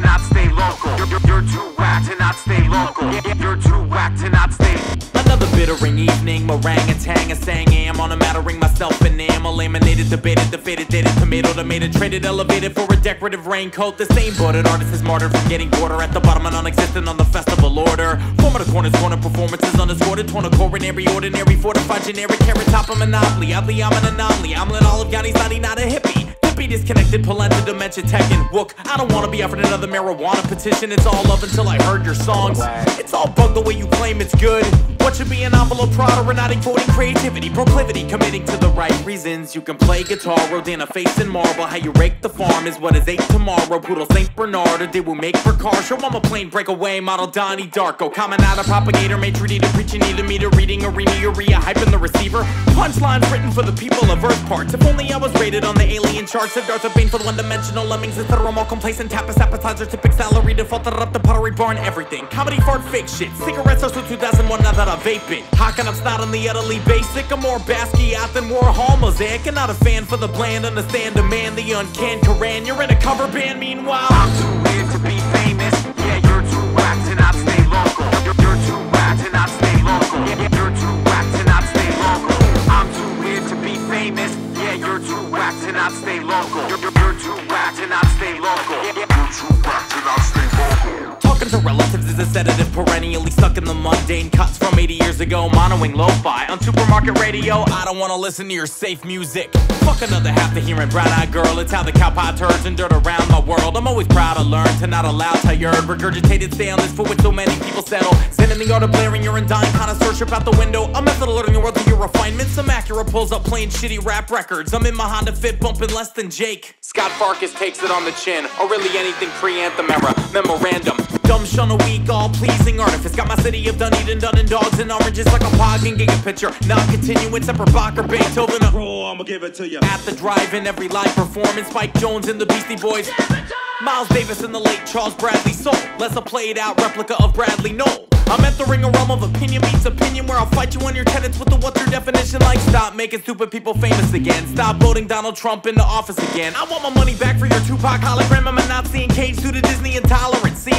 to not stay local. You're, you're, too whack to not stay local. You're too whack to not stay. Another bittering evening, meringue tang and sang am on a mattering myself and am eliminated, debated, defeated, dated, tomato, tomato, traded, elevated for a decorative raincoat. The same bordered artist is martyred from getting border at the bottom of non-existent on the festival order. Former the corners, corner performances unescorted, torn a coronary, ordinary, fortified, generic, carrot top, a monopoly. Oddly, I'm an anomaly. I'm an olive, Yanni's not, not a hippie. Be disconnected, polenta, dementia, tech, and wook. I don't wanna be offered another marijuana petition. It's all love until I heard your songs. It's all bug the way you claim it's good. What should be an envelope Prada or not quoting creativity, proclivity, committing to the right reasons. You can play guitar, Rodin, a face in marble. How you rake the farm is what is eight tomorrow. Poodle St. Bernard, or did we make for car? Show I'm a plane breakaway, model Donnie Darko. Coming out a propagator, maitre d' to preaching either meter, reading arena, urea, hyping the receiver. Punchlines written for the people of Earth parts. If only I was rated on the alien charts. If Darth of Baneful, one-dimensional lemmings, it's the all complacent, tapas, appetizer, typic salary, defaulted up the pottery barn, everything. Comedy, fart, fake shit. Cigarettes, also 2001, now that I vape it. Hawking up snot on the utterly basic. I'm more Basquiat than Warhol mosaic. And not a fan for the bland, understand the man, the uncan Koran. You're in a cover band, meanwhile. I'm too weird to be famous. Yeah, you're too whack to not stay local. You're, you're too whack to not stay local. Yeah, you're too whack to not stay local. I'm too weird to be famous. Yeah, you're too whack to not stay local. You're, you're, you're too whack to not stay local. Yeah. You're too whack to not stay local. Talking to relatives is a sedative, perennially stuck in the mundane cuts from 80 years ago. Monoing lo-fi on supermarket radio. I don't wanna listen to your safe music. Fuck another half the hearing brown-eyed girl. It's how the cow pie turds and dirt around my world. I'm always proud to learn to not allow tired, regurgitated staleness for which so many people settle. Sending the art of blaring, you're in dying connoisseurship out the window. A method of learning the world through your refinement. Some Acura pulls up playing shitty rap records. I'm in my Honda Fit bumping less than Jake. Scott Farkas takes it on the chin, or really anything pre-anthem era. Memorandum. Dumb shun a weak, all pleasing artifice. Got my city of Dunedin, done in dogs and oranges like a pog and giga picture. Not continuing, separate Bach or Beethoven. Uh, I'ma give it to you. at the drive-in, every live performance. Mike Jones and the Beastie Boys. Miles Davis and the late Charles Bradley Soul. Less a played out replica of Bradley Nowell. I'm entering a realm of opinion meets opinion where I'll fight you on your tenets with the what's your definition like. Stop making stupid people famous again. Stop voting Donald Trump into office again. I want my money back for your Tupac hologram. I'm a Nazi and cage due to Disney intolerance.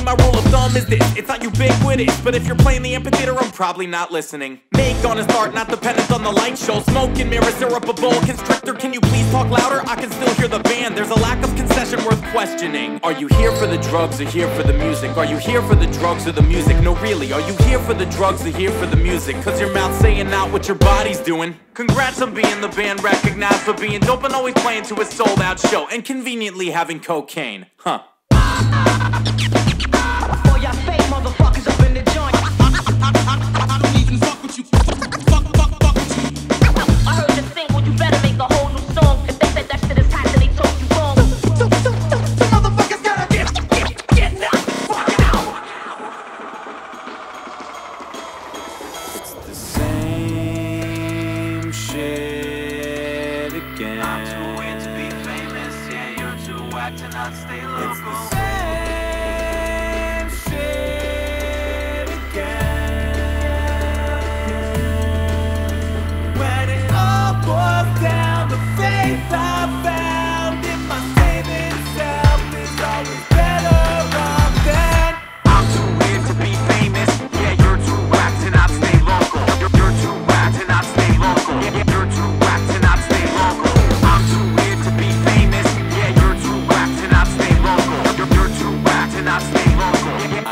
My rule of thumb is this it's not ubiquitous, but if you're playing the amphitheater, I'm probably not listening. Make on a start, not dependent on the light show. Smoking mirrors, syrup, a bowl constrictor. Can you please talk louder? I can still hear the band. There's a lack of concession worth questioning. Are you here for the drugs or here for the music? Are you here for the drugs or the music? No, really. Are you here for the drugs or here for the music? Cause your mouth's saying out what your body's doing. Congrats on being the band recognized for being dope and always playing to a sold out show and conveniently having cocaine. Huh. Whack to not stay local.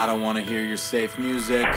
I don't wanna hear your safe music.